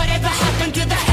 Whatever happened to the